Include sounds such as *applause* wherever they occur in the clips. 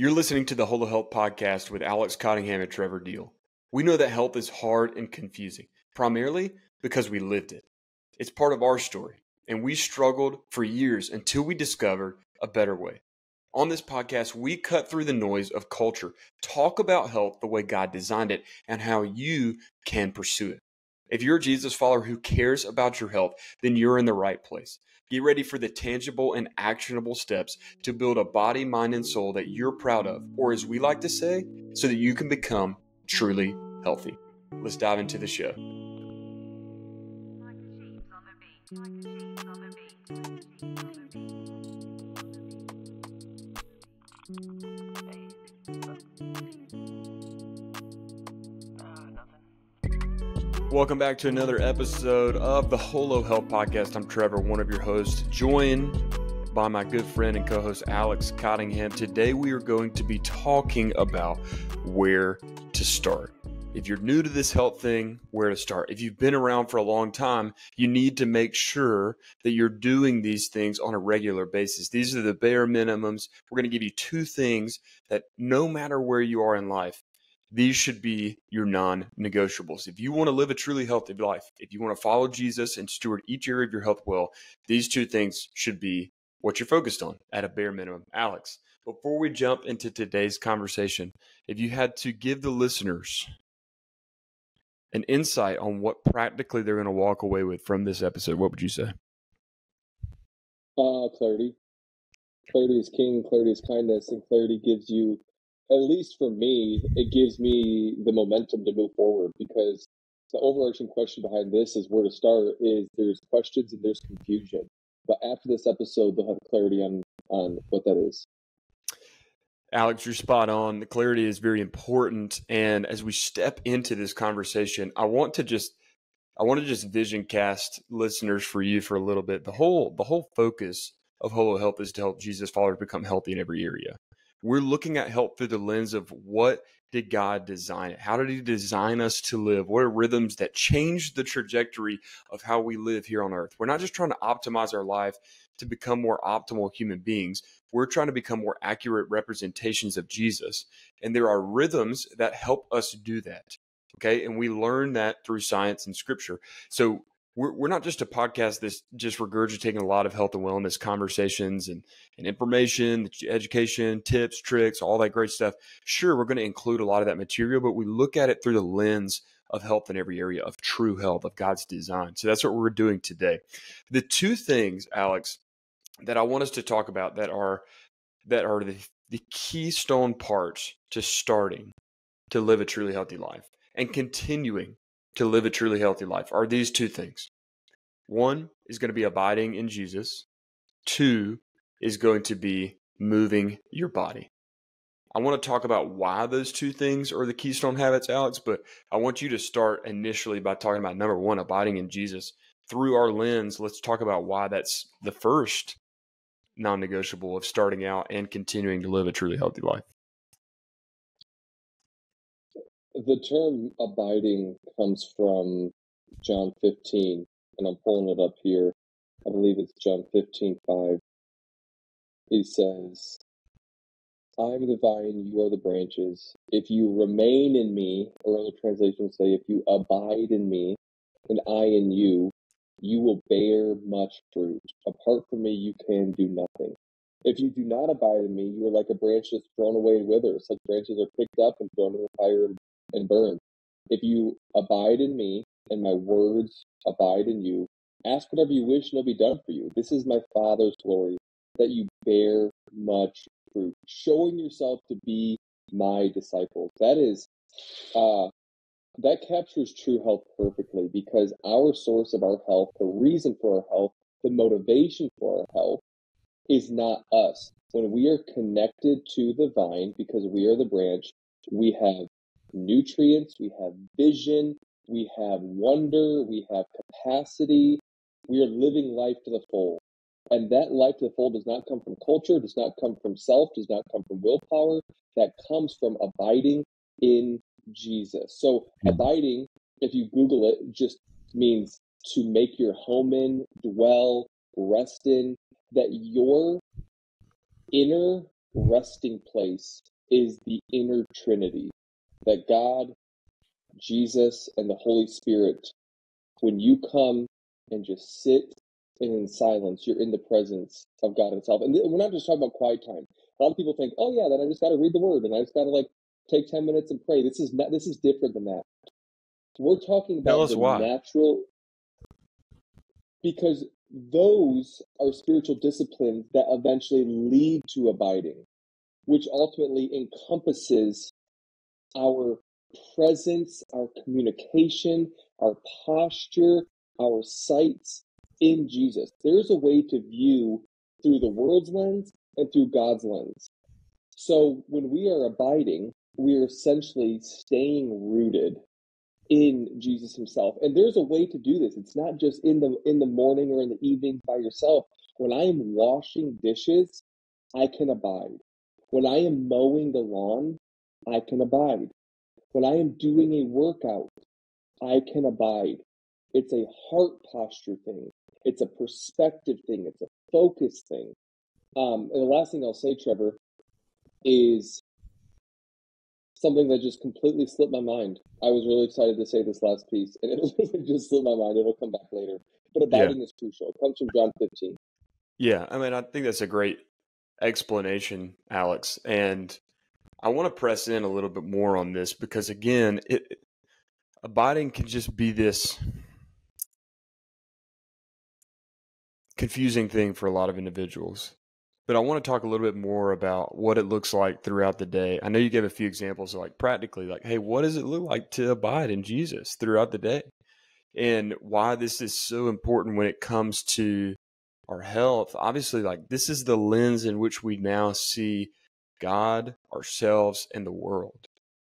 You're listening to the Holo Health Podcast with Alex Cottingham and Trevor Deal. We know that health is hard and confusing, primarily because we lived it. It's part of our story, and we struggled for years until we discovered a better way. On this podcast, we cut through the noise of culture, talk about health the way God designed it, and how you can pursue it. If you're a Jesus follower who cares about your health, then you're in the right place. Get ready for the tangible and actionable steps to build a body, mind, and soul that you're proud of, or as we like to say, so that you can become truly healthy. Let's dive into the show. Welcome back to another episode of the Holo Health Podcast. I'm Trevor, one of your hosts, joined by my good friend and co host Alex Cottingham. Today, we are going to be talking about where to start. If you're new to this health thing, where to start. If you've been around for a long time, you need to make sure that you're doing these things on a regular basis. These are the bare minimums. We're going to give you two things that no matter where you are in life, these should be your non negotiables. If you want to live a truly healthy life, if you want to follow Jesus and steward each area of your health well, these two things should be what you're focused on at a bare minimum. Alex, before we jump into today's conversation, if you had to give the listeners an insight on what practically they're going to walk away with from this episode, what would you say? Uh, clarity. Clarity is king, clarity is kindness, and clarity gives you at least for me, it gives me the momentum to move forward because the overarching question behind this is where to start is there's questions and there's confusion. But after this episode, they'll have clarity on on what that is. Alex, you're spot on. The clarity is very important. And as we step into this conversation, I want to just I want to just vision cast listeners for you for a little bit. The whole the whole focus of Holo Health is to help Jesus followers become healthy in every area we're looking at help through the lens of what did God design it? How did He design us to live? What are rhythms that change the trajectory of how we live here on earth? We're not just trying to optimize our life to become more optimal human beings. We're trying to become more accurate representations of Jesus. And there are rhythms that help us do that. Okay. And we learn that through science and scripture. So we're, we're not just a podcast that's just regurgitating a lot of health and wellness conversations and, and information, education, tips, tricks, all that great stuff. Sure, we're going to include a lot of that material, but we look at it through the lens of health in every area, of true health, of God's design. So that's what we're doing today. The two things, Alex, that I want us to talk about that are that are the, the keystone parts to starting to live a truly healthy life and continuing to live a truly healthy life are these two things. One is going to be abiding in Jesus. Two is going to be moving your body. I want to talk about why those two things are the keystone habits, Alex, but I want you to start initially by talking about number one, abiding in Jesus. Through our lens, let's talk about why that's the first non negotiable of starting out and continuing to live a truly healthy life. The term abiding comes from John 15, and I'm pulling it up here. I believe it's John 15, 5. He says, I am the vine, you are the branches. If you remain in me, or other translations say, if you abide in me, and I in you, you will bear much fruit. Apart from me, you can do nothing. If you do not abide in me, you are like a branch that's thrown away and withers. Such branches are picked up and thrown in the fire and burn. If you abide in me and my words abide in you, ask whatever you wish and it'll be done for you. This is my Father's glory, that you bear much fruit, showing yourself to be my disciples. That is, uh, that captures true health perfectly because our source of our health, the reason for our health, the motivation for our health is not us. When we are connected to the vine, because we are the branch, we have nutrients, we have vision, we have wonder, we have capacity. We are living life to the full. And that life to the full does not come from culture, does not come from self, does not come from willpower. That comes from abiding in Jesus. So hmm. abiding, if you Google it, just means to make your home in, dwell, rest in, that your inner resting place is the inner Trinity. That God, Jesus, and the Holy Spirit, when you come and just sit in silence, you're in the presence of God Himself. And we're not just talking about quiet time. A lot of people think, oh yeah, then I just got to read the Word and I just got to like take ten minutes and pray. This is not. This is different than that. We're talking about the why. natural because those are spiritual disciplines that eventually lead to abiding, which ultimately encompasses our presence, our communication, our posture, our sights in Jesus. There's a way to view through the world's lens and through God's lens. So when we are abiding, we are essentially staying rooted in Jesus himself. And there's a way to do this. It's not just in the in the morning or in the evening by yourself. When I am washing dishes, I can abide. When I am mowing the lawn, I can abide. When I am doing a workout, I can abide. It's a heart posture thing. It's a perspective thing. It's a focus thing. Um, and the last thing I'll say, Trevor, is something that just completely slipped my mind. I was really excited to say this last piece, and *laughs* it just slipped my mind. It'll come back later. But abiding yeah. is crucial. It comes from John 15. Yeah, I mean, I think that's a great explanation, Alex. And I want to press in a little bit more on this because, again, it, abiding can just be this confusing thing for a lot of individuals but I want to talk a little bit more about what it looks like throughout the day. I know you gave a few examples, like practically, like, hey, what does it look like to abide in Jesus throughout the day? And why this is so important when it comes to our health. Obviously, like, this is the lens in which we now see God, ourselves, and the world.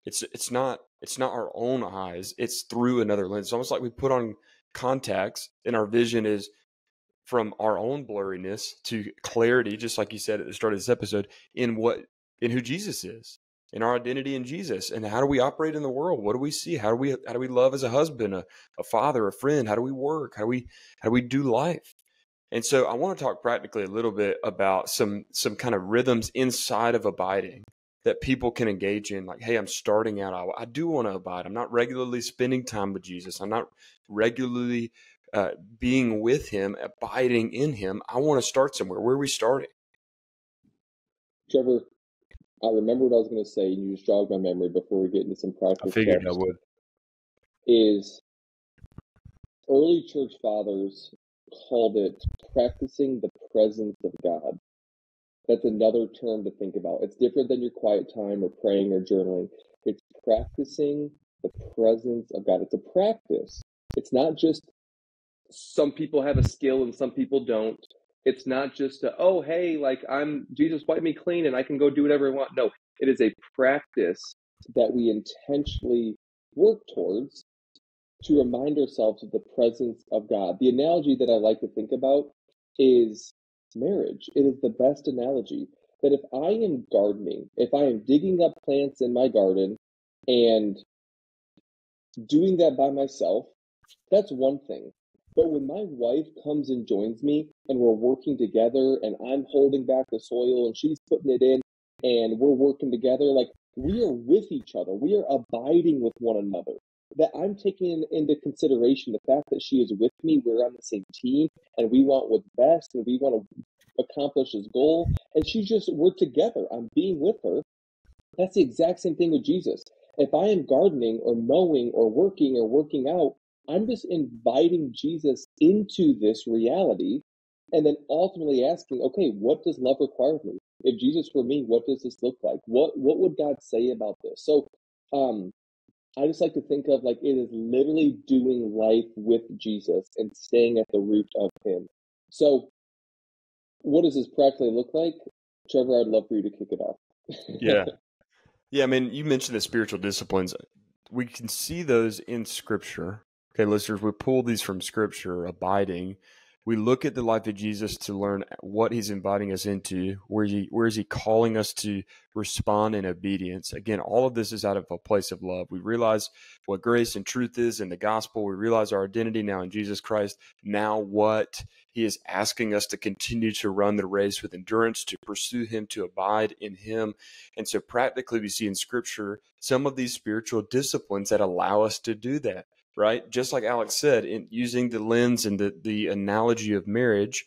It's it's not it's not our own eyes. It's through another lens. It's almost like we put on contacts, and our vision is from our own blurriness to clarity, just like you said at the start of this episode, in what in who Jesus is, in our identity in Jesus, and how do we operate in the world? What do we see? How do we how do we love as a husband, a, a father, a friend? How do we work? How do we how do we do life? And so I want to talk practically a little bit about some some kind of rhythms inside of abiding that people can engage in like hey i'm starting out i, I do want to abide i'm not regularly spending time with jesus i'm not regularly uh, being with Him, abiding in Him, I want to start somewhere. Where are we starting? Trevor, I remember what I was going to say, and you just jogged my memory before we get into some practical. I figured steps, I would. Is early church fathers called it practicing the presence of God. That's another term to think about. It's different than your quiet time or praying or journaling. It's practicing the presence of God. It's a practice. It's not just some people have a skill and some people don't. It's not just a, oh, hey, like I'm Jesus wipe me clean and I can go do whatever I want. No, it is a practice that we intentionally work towards to remind ourselves of the presence of God. The analogy that I like to think about is marriage. It is the best analogy that if I am gardening, if I am digging up plants in my garden and doing that by myself, that's one thing. But when my wife comes and joins me and we're working together and I'm holding back the soil and she's putting it in and we're working together, like we are with each other. We are abiding with one another. That I'm taking into consideration the fact that she is with me. We're on the same team and we want what's best and we want to accomplish this goal. And she's just, we're together. I'm being with her. That's the exact same thing with Jesus. If I am gardening or mowing or working or working out, I'm just inviting Jesus into this reality and then ultimately asking, okay, what does love require of me? If Jesus were me, what does this look like? What what would God say about this? So um I just like to think of like it is literally doing life with Jesus and staying at the root of him. So what does this practically look like? Trevor, I'd love for you to kick it off. yeah. *laughs* Yeah, I mean, you mentioned the spiritual disciplines. We can see those in scripture. Okay, listeners, we pull these from scripture, abiding. We look at the life of Jesus to learn what he's inviting us into, where he where is he calling us to respond in obedience. Again, all of this is out of a place of love. We realize what grace and truth is in the gospel. We realize our identity now in Jesus Christ. Now what he is asking us to continue to run the race with endurance, to pursue him, to abide in him. And so practically we see in scripture some of these spiritual disciplines that allow us to do that right? Just like Alex said, in using the lens and the, the analogy of marriage,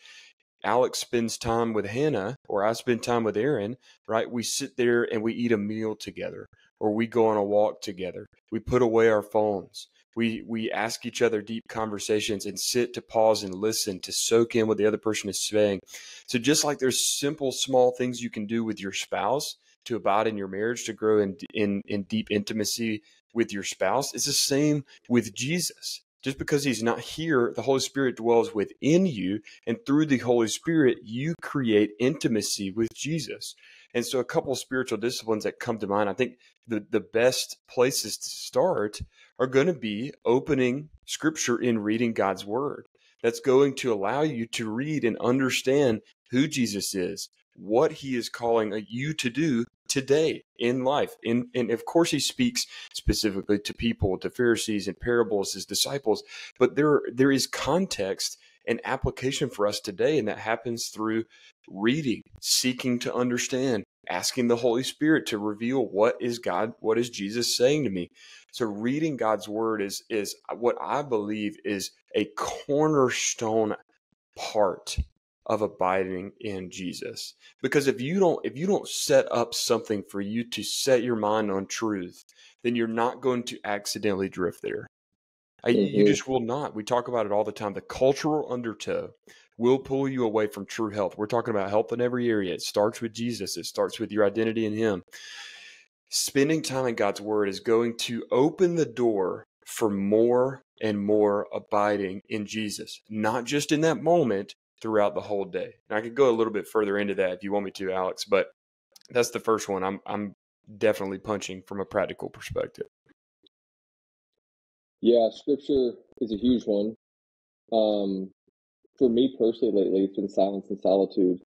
Alex spends time with Hannah, or I spend time with Aaron, right? We sit there and we eat a meal together, or we go on a walk together. We put away our phones. We we ask each other deep conversations and sit to pause and listen to soak in what the other person is saying. So just like there's simple small things you can do with your spouse to abide in your marriage to grow in in in deep intimacy with your spouse. It's the same with Jesus. Just because he's not here, the Holy Spirit dwells within you. And through the Holy Spirit, you create intimacy with Jesus. And so, a couple of spiritual disciplines that come to mind, I think the, the best places to start are going to be opening scripture in reading God's word. That's going to allow you to read and understand who Jesus is, what he is calling uh, you to do today in life. And, and of course, he speaks specifically to people, to Pharisees and parables, his disciples, but there, there is context and application for us today. And that happens through reading, seeking to understand, asking the Holy Spirit to reveal what is God, what is Jesus saying to me. So reading God's word is, is what I believe is a cornerstone part of abiding in Jesus. Because if you don't if you don't set up something for you to set your mind on truth, then you're not going to accidentally drift there. Mm-hmm. You just will not. We talk about it all the time. The cultural undertow will pull you away from true health. We're talking about health in every area. It starts with Jesus. It starts with your identity in him. Spending time in God's word is going to open the door for more and more abiding in Jesus, not just in that moment, throughout the whole day. And I could go a little bit further into that if you want me to, Alex, but that's the first one. I'm I'm definitely punching from a practical perspective. Yeah, scripture is a huge one. Um, for me personally, lately, it's been silence and solitude.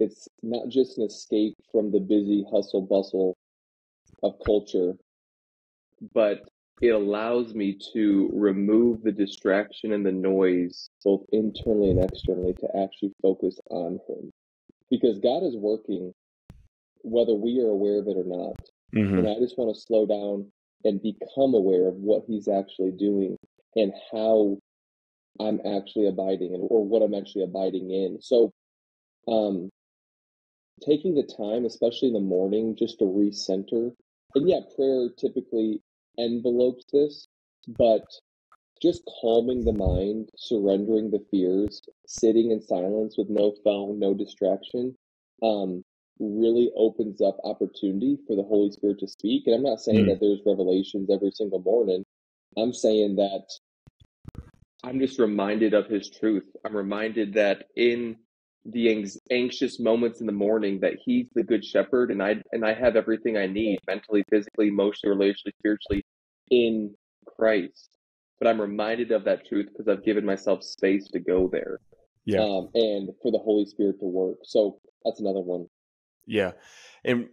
It's not just an escape from the busy hustle bustle of culture, but it allows me to remove the distraction and the noise, both internally and externally, to actually focus on Him. Because God is working, whether we are aware of it or not. Mm-hmm. And I just want to slow down and become aware of what He's actually doing and how I'm actually abiding in, or what I'm actually abiding in. So, um, taking the time, especially in the morning, just to recenter. And yeah, prayer typically envelopes this, but just calming the mind, surrendering the fears, sitting in silence with no phone, no distraction, um, really opens up opportunity for the Holy Spirit to speak. And I'm not saying mm. that there's revelations every single morning. I'm saying that I'm just reminded of his truth. I'm reminded that in the anxious moments in the morning that he's the good shepherd and I and I have everything I need mentally, physically, emotionally, relationally, spiritually in Christ. But I'm reminded of that truth because I've given myself space to go there. Yeah. Um, and for the Holy Spirit to work. So that's another one. Yeah. And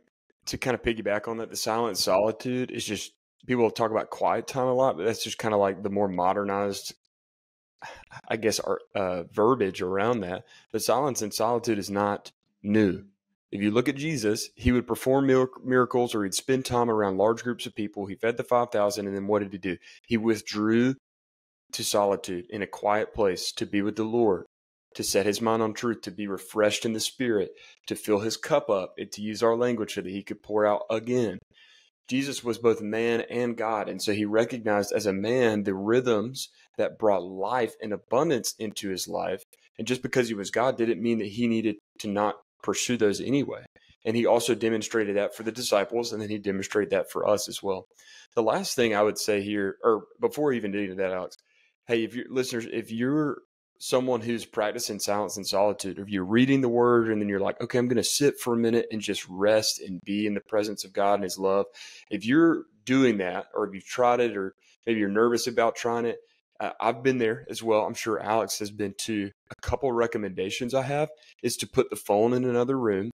to kind of piggyback on that, the silent solitude is just people talk about quiet time a lot, but that's just kind of like the more modernized I guess, our uh, verbiage around that. But silence and solitude is not new. If you look at Jesus, he would perform miracles or he'd spend time around large groups of people. He fed the 5,000, and then what did he do? He withdrew to solitude in a quiet place to be with the Lord, to set his mind on truth, to be refreshed in the spirit, to fill his cup up, and to use our language so that he could pour out again. Jesus was both man and God. And so he recognized as a man the rhythms that brought life and abundance into his life. And just because he was God didn't mean that he needed to not pursue those anyway. And he also demonstrated that for the disciples, and then he demonstrated that for us as well. The last thing I would say here, or before even to that, Alex, hey, if you're listeners, if you're someone who's practicing silence and solitude, if you're reading the word and then you're like, okay, I'm going to sit for a minute and just rest and be in the presence of God and His love. If you're doing that, or if you've tried it, or maybe you're nervous about trying it, I've been there as well. I'm sure Alex has been too. A couple recommendations I have is to put the phone in another room,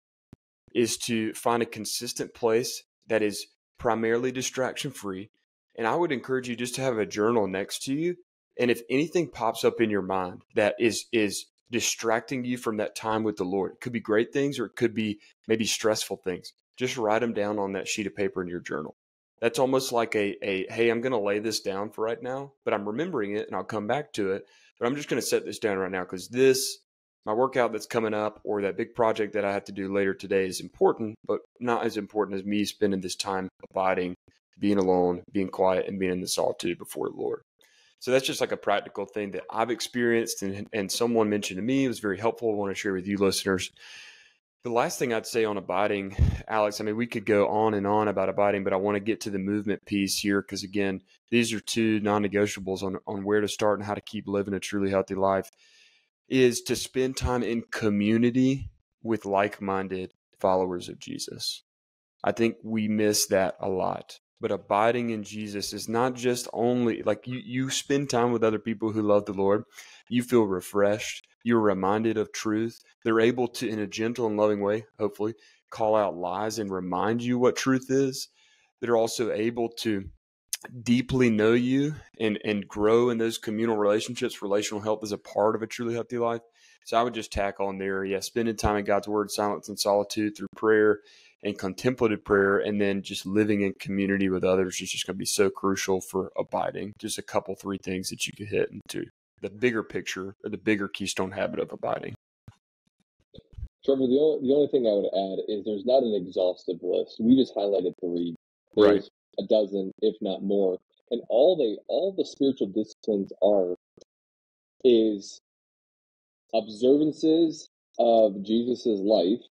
is to find a consistent place that is primarily distraction free. And I would encourage you just to have a journal next to you. And if anything pops up in your mind that is is distracting you from that time with the Lord, it could be great things or it could be maybe stressful things. Just write them down on that sheet of paper in your journal that's almost like a, a hey i'm going to lay this down for right now but i'm remembering it and i'll come back to it but i'm just going to set this down right now because this my workout that's coming up or that big project that i have to do later today is important but not as important as me spending this time abiding being alone being quiet and being in the solitude before the lord. So that's just like a practical thing that i've experienced and, and someone mentioned to me. It was very helpful. I want to share with you listeners the last thing I'd say on abiding, Alex, I mean, we could go on and on about abiding, but I want to get to the movement piece here because, again, these are two non negotiables on, on where to start and how to keep living a truly healthy life. Is to spend time in community with like minded followers of Jesus. I think we miss that a lot. But abiding in Jesus is not just only like you, you spend time with other people who love the Lord, you feel refreshed, you're reminded of truth. They're able to, in a gentle and loving way, hopefully, call out lies and remind you what truth is. They're also able to deeply know you and and grow in those communal relationships. Relational health is a part of a truly healthy life. So I would just tack on there, yeah, spending time in God's word, silence and solitude through prayer and contemplative prayer, and then just living in community with others is just going to be so crucial for abiding. Just a couple, three things that you could hit into the bigger picture or the bigger keystone habit of abiding. Trevor, the only, the only thing I would add is there's not an exhaustive list. We just highlighted three. There's right. a dozen, if not more. And all they all the spiritual disciplines are is observances of Jesus's life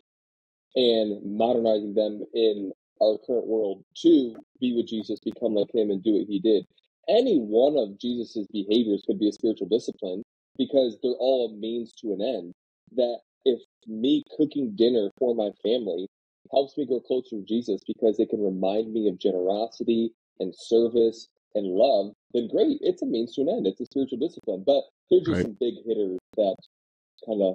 and modernizing them in our current world to be with Jesus, become like him, and do what he did any one of Jesus's behaviors could be a spiritual discipline because they're all a means to an end. That if me cooking dinner for my family helps me grow closer to Jesus because it can remind me of generosity and service and love, then great. It's a means to an end. It's a spiritual discipline. But there's just right. some big hitters that kind of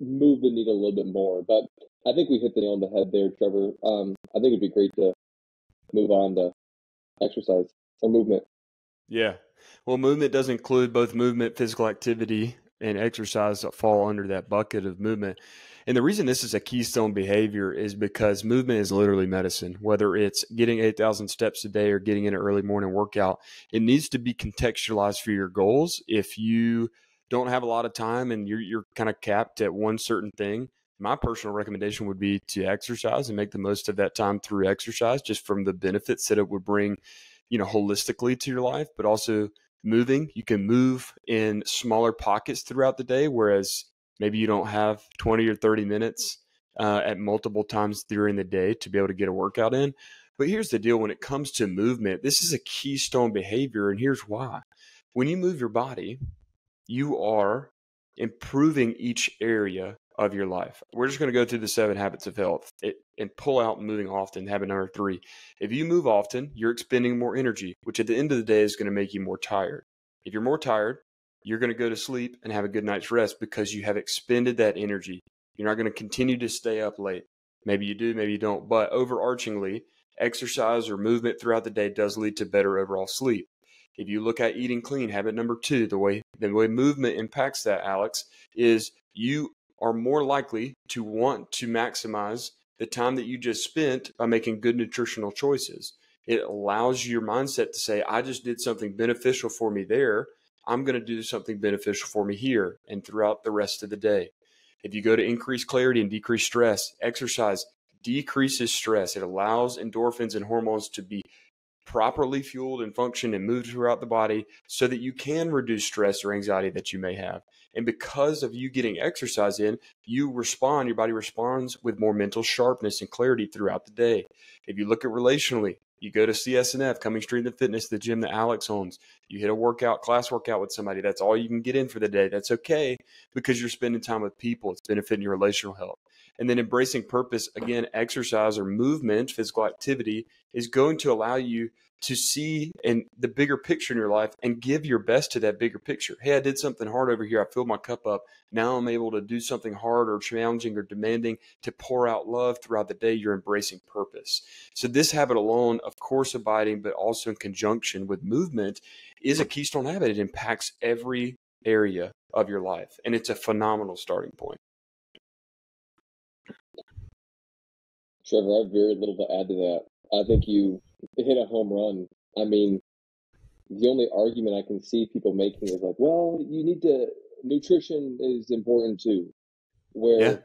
move the needle a little bit more. But I think we hit the nail on the head there, Trevor. Um, I think it'd be great to move on to exercise movement. Yeah. Well, movement does include both movement, physical activity, and exercise that fall under that bucket of movement. And the reason this is a keystone behavior is because movement is literally medicine. Whether it's getting 8,000 steps a day or getting in an early morning workout, it needs to be contextualized for your goals. If you don't have a lot of time and you're, you're kind of capped at one certain thing, my personal recommendation would be to exercise and make the most of that time through exercise, just from the benefits that it would bring you know, holistically to your life, but also moving. You can move in smaller pockets throughout the day, whereas maybe you don't have 20 or 30 minutes uh, at multiple times during the day to be able to get a workout in. But here's the deal when it comes to movement, this is a keystone behavior, and here's why. When you move your body, you are improving each area of your life. We're just going to go through the seven habits of health it, and pull out moving often. Habit number three. If you move often, you're expending more energy, which at the end of the day is going to make you more tired. If you're more tired, you're going to go to sleep and have a good night's rest because you have expended that energy. You're not going to continue to stay up late. Maybe you do, maybe you don't. But overarchingly, exercise or movement throughout the day does lead to better overall sleep. If you look at eating clean, habit number two, the way the way movement impacts that, Alex, is you are more likely to want to maximize the time that you just spent by making good nutritional choices. It allows your mindset to say, I just did something beneficial for me there. I'm going to do something beneficial for me here and throughout the rest of the day. If you go to increase clarity and decrease stress, exercise decreases stress. It allows endorphins and hormones to be properly fueled and function and move throughout the body so that you can reduce stress or anxiety that you may have. And because of you getting exercise in, you respond, your body responds with more mental sharpness and clarity throughout the day. If you look at relationally, you go to CSNF, Coming Strength and Fitness, the gym that Alex owns. You hit a workout, class workout with somebody. That's all you can get in for the day. That's okay because you're spending time with people. It's benefiting your relational health. And then embracing purpose, again, exercise or movement, physical activity, is going to allow you to see and the bigger picture in your life and give your best to that bigger picture. Hey, I did something hard over here. I filled my cup up. Now I'm able to do something hard or challenging or demanding to pour out love throughout the day. You're embracing purpose. So this habit alone, of course, abiding, but also in conjunction with movement is a keystone habit. It impacts every area of your life. And it's a phenomenal starting point. Trevor, I have very little to add to that. I think you hit a home run. I mean, the only argument I can see people making is like, well, you need to, nutrition is important too. Where yeah.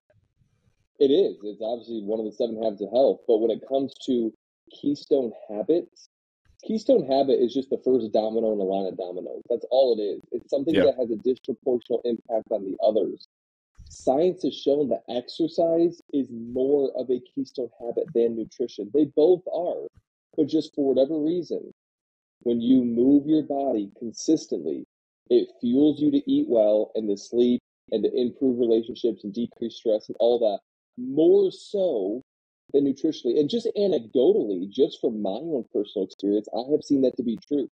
it is. It's obviously one of the seven habits of health. But when it comes to keystone habits, keystone habit is just the first domino in a line of dominoes. That's all it is. It's something yeah. that has a disproportional impact on the others. Science has shown that exercise is more of a keystone habit than nutrition. They both are. But just for whatever reason, when you move your body consistently, it fuels you to eat well and to sleep and to improve relationships and decrease stress and all that more so than nutritionally. And just anecdotally, just from my own personal experience, I have seen that to be true.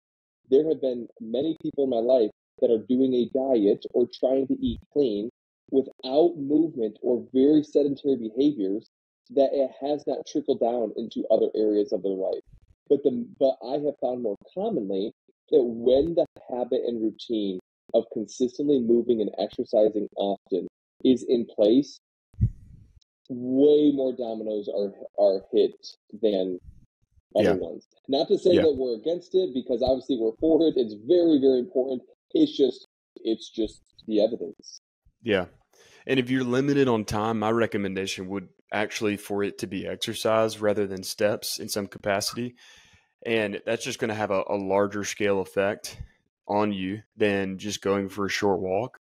There have been many people in my life that are doing a diet or trying to eat clean without movement or very sedentary behaviors that it has not trickled down into other areas of their life. But the but I have found more commonly that when the habit and routine of consistently moving and exercising often is in place, way more dominoes are are hit than other yeah. ones. Not to say yeah. that we're against it because obviously we're for it. It's very very important. It's just it's just the evidence. Yeah. And if you're limited on time, my recommendation would actually for it to be exercise rather than steps in some capacity. And that's just going to have a, a larger scale effect on you than just going for a short walk.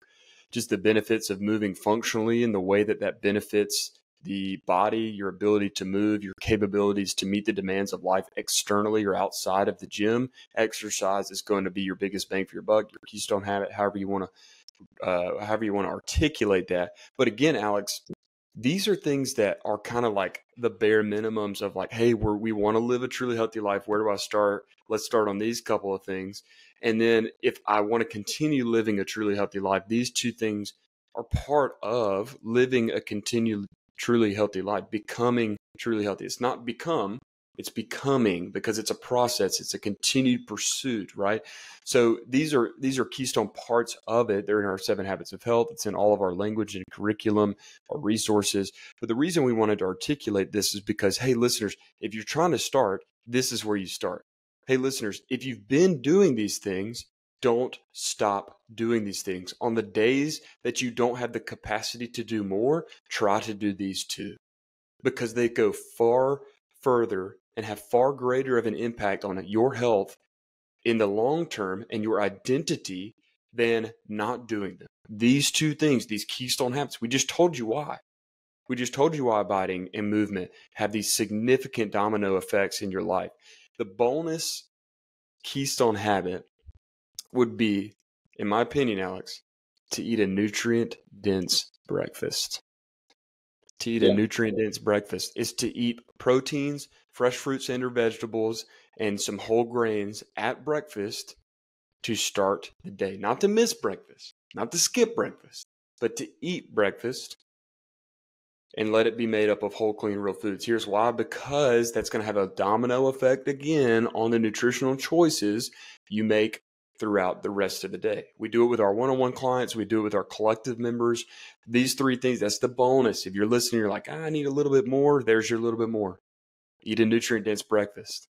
Just the benefits of moving functionally and the way that that benefits the body, your ability to move, your capabilities to meet the demands of life externally or outside of the gym. Exercise is going to be your biggest bang for your buck, your keystone habit, however you want to, uh, however you want to articulate that. But again, Alex, these are things that are kind of like the bare minimums of like, hey, we we want to live a truly healthy life. Where do I start? Let's start on these couple of things. And then if I want to continue living a truly healthy life, these two things are part of living a continued truly healthy life, becoming truly healthy. It's not become, it's becoming because it's a process, it's a continued pursuit, right? So these are these are keystone parts of it. They're in our seven habits of health. It's in all of our language and curriculum, our resources. But the reason we wanted to articulate this is because, hey, listeners, if you're trying to start, this is where you start. Hey, listeners, if you've been doing these things, don't stop doing these things. On the days that you don't have the capacity to do more, try to do these too because they go far further and have far greater of an impact on your health in the long term and your identity than not doing them. These two things, these keystone habits, we just told you why. We just told you why abiding and movement have these significant domino effects in your life. The bonus keystone habit would be, in my opinion, Alex, to eat a nutrient dense breakfast. To eat yeah. a nutrient dense breakfast is to eat proteins, fresh fruits and or vegetables, and some whole grains at breakfast to start the day. Not to miss breakfast, not to skip breakfast, but to eat breakfast and let it be made up of whole, clean, real foods. Here's why because that's going to have a domino effect again on the nutritional choices you make throughout the rest of the day. We do it with our one on one clients, we do it with our collective members. These three things, that's the bonus. If you're listening, you're like, I need a little bit more, there's your little bit more. Eat a nutrient dense breakfast.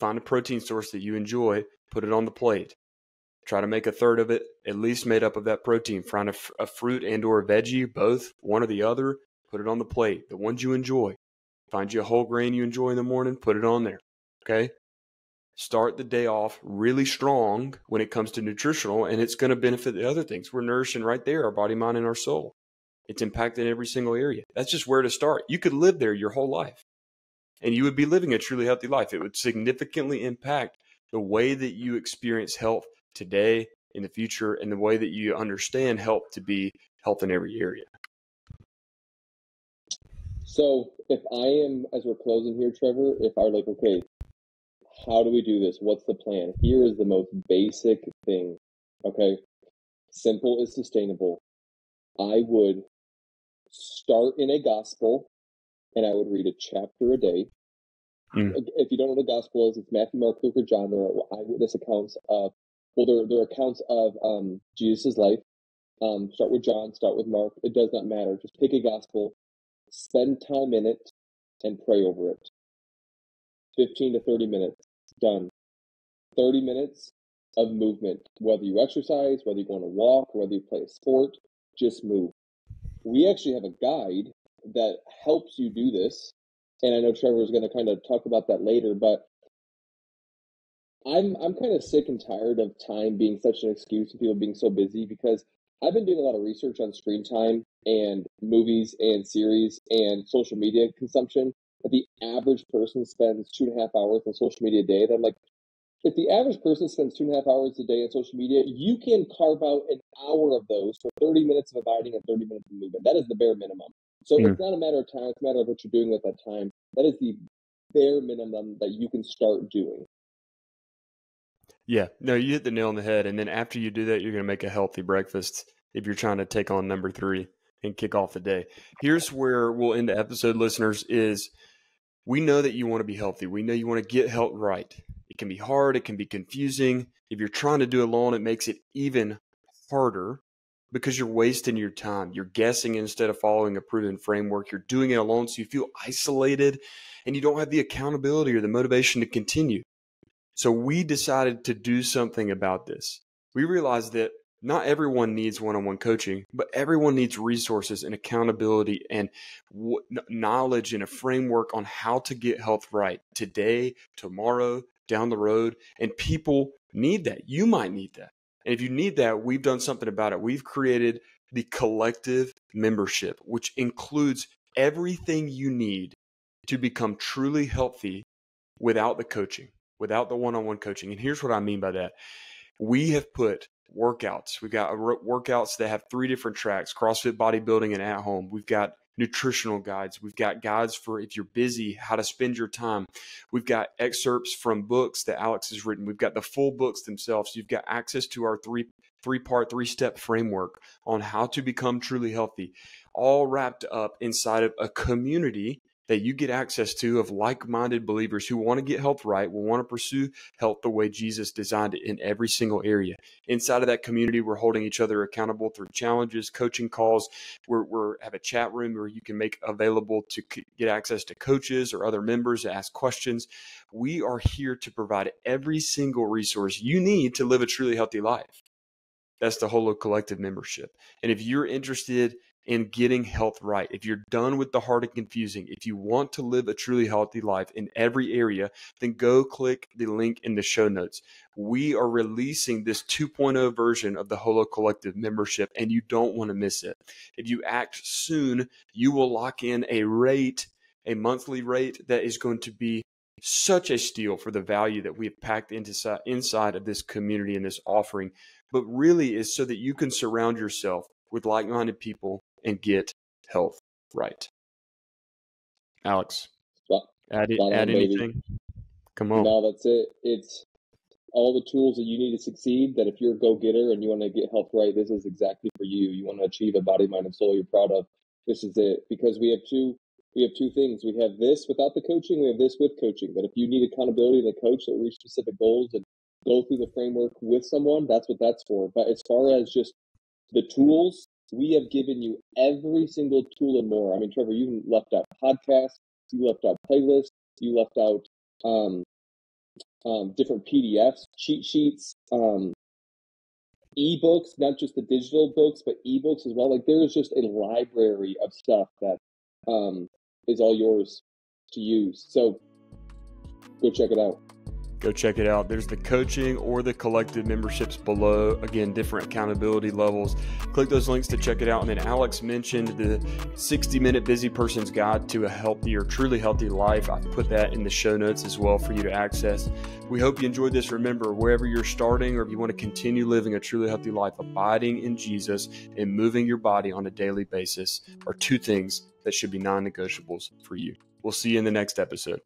Find a protein source that you enjoy, put it on the plate. Try to make a third of it at least made up of that protein. Find a, a fruit and or a veggie, both one or the other, put it on the plate. The ones you enjoy. Find you a whole grain you enjoy in the morning, put it on there. Okay? start the day off really strong when it comes to nutritional, and it's going to benefit the other things. We're nourishing right there our body, mind, and our soul. It's impacting every single area. That's just where to start. You could live there your whole life, and you would be living a truly healthy life. It would significantly impact the way that you experience health today, in the future, and the way that you understand health to be health in every area. So if I am, as we're closing here, Trevor, if I like, okay, how do we do this? What's the plan? Here is the most basic thing. Okay. Simple is sustainable. I would start in a gospel and I would read a chapter a day. Mm. If you don't know what the gospel is, it's Matthew, Mark, Luke, or John. There are eyewitness accounts of, well, there, there are accounts of um, Jesus' life. Um, start with John, start with Mark. It does not matter. Just pick a gospel, spend time in it, and pray over it. 15 to 30 minutes. Done. 30 minutes of movement, whether you exercise, whether you go on a walk, whether you play a sport, just move. We actually have a guide that helps you do this. And I know Trevor is going to kind of talk about that later, but I'm I'm kind of sick and tired of time being such an excuse and people being so busy because I've been doing a lot of research on screen time and movies and series and social media consumption. That the average person spends two and a half hours on social media a day. That I'm like, if the average person spends two and a half hours a day on social media, you can carve out an hour of those for 30 minutes of abiding and 30 minutes of movement. That is the bare minimum. So mm. it's not a matter of time, it's a matter of what you're doing at that time. That is the bare minimum that you can start doing. Yeah, no, you hit the nail on the head. And then after you do that, you're going to make a healthy breakfast if you're trying to take on number three and kick off the day. Here's where we'll end the episode, listeners, is we know that you want to be healthy. We know you want to get health right. It can be hard, it can be confusing. If you're trying to do it alone, it makes it even harder because you're wasting your time. You're guessing instead of following a proven framework. You're doing it alone, so you feel isolated and you don't have the accountability or the motivation to continue. So we decided to do something about this. We realized that not everyone needs one-on-one coaching, but everyone needs resources and accountability and w- knowledge and a framework on how to get health right today, tomorrow, down the road. And people need that. You might need that. And if you need that, we've done something about it. We've created the collective membership, which includes everything you need to become truly healthy without the coaching, without the one on one coaching. And here's what I mean by that we have put workouts. We've got uh, workouts that have three different tracks CrossFit, bodybuilding, and at home. We've got nutritional guides. We've got guides for if you're busy, how to spend your time. We've got excerpts from books that Alex has written. We've got the full books themselves. You've got access to our three three part, three step framework on how to become truly healthy, all wrapped up inside of a community that you get access to of like minded believers who want to get health right, will want to pursue health the way Jesus designed it in every single area. Inside of that community, we're holding each other accountable through challenges, coaching calls. We're, we're have a chat room where you can make available to get access to coaches or other members to ask questions. We are here to provide every single resource you need to live a truly healthy life. That's the Holo Collective membership. And if you're interested in getting health right, if you're done with the hard and confusing, if you want to live a truly healthy life in every area, then go click the link in the show notes. We are releasing this 2.0 version of the Holo Collective membership, and you don't want to miss it. If you act soon, you will lock in a rate, a monthly rate that is going to be such a steal for the value that we have packed into inside of this community and this offering, but really is so that you can surround yourself with like minded people and get health right. Alex, add, it, add anything? Come on. No, that's it. It's all the tools that you need to succeed. That if you're a go getter and you want to get health right, this is exactly for you. You want to achieve a body, mind, and soul you're proud of. This is it. Because we have two we have two things. We have this without the coaching, we have this with coaching. But if you need accountability and a coach that reach specific goals and go through the framework with someone, that's what that's for. But as far as just the tools, we have given you every single tool and more. I mean, Trevor, you left out podcasts, you left out playlists, you left out um, um, different PDFs, cheat sheets, um, ebooks, not just the digital books, but ebooks as well. Like there is just a library of stuff that um, is all yours to use. So go check it out. Go check it out. There's the coaching or the collective memberships below. Again, different accountability levels. Click those links to check it out. And then Alex mentioned the 60 minute busy person's guide to a healthy or truly healthy life. I put that in the show notes as well for you to access. We hope you enjoyed this. Remember, wherever you're starting or if you want to continue living a truly healthy life, abiding in Jesus and moving your body on a daily basis are two things that should be non negotiables for you. We'll see you in the next episode.